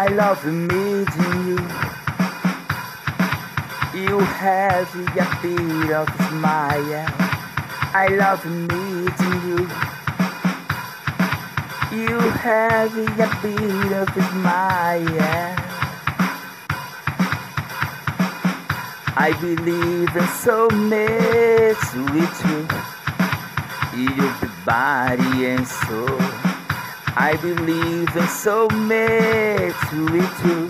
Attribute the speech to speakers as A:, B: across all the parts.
A: I love meeting you. You have a bit of a smile. I love meeting you. You have a bit of a smile. I believe in so much with you. Your body and soul. I believe in so much with you.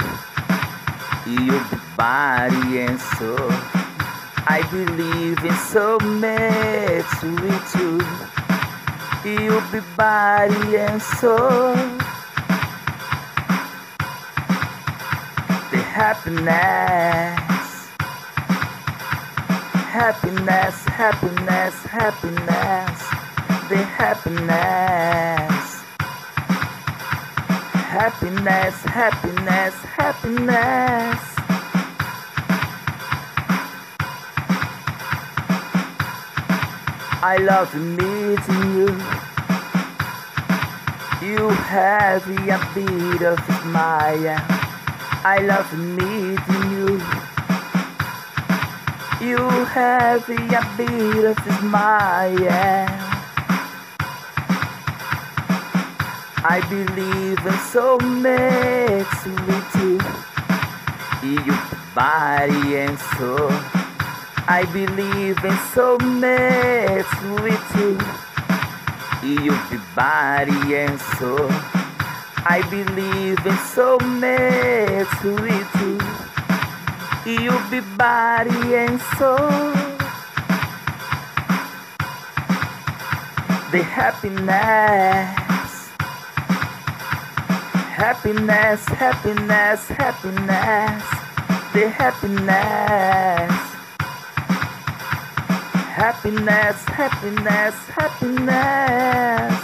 A: Your body and soul. I believe in so much with you. Your body and soul. The happiness. Happiness, happiness, happiness. The happiness. Happiness, happiness, happiness. I love meeting you. You have a bit of smile. I love meeting you. You have a bit of smile. I believe in so much with you. Your body and soul. I believe in so much with you. Your body and soul. I believe in so much with you. Your body and soul. The happiness. Happiness, happiness, happiness, the happiness. Happiness, happiness, happiness.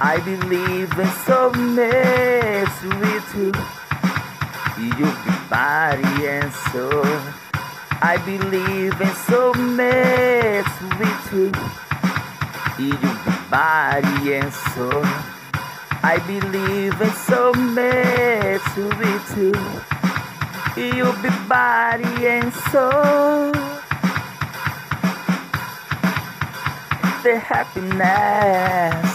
A: I believe in so much with you. You'll be body and soul. I believe in so much with you. You'll be body and soul. I believe in so much be you. You'll be body and soul. The happiness.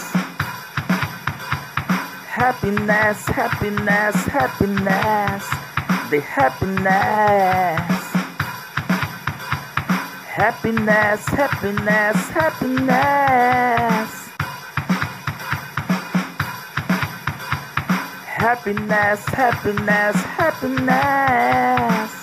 A: Happiness, happiness, happiness. The happiness. Happiness, happiness, happiness. Happiness, happiness, happiness.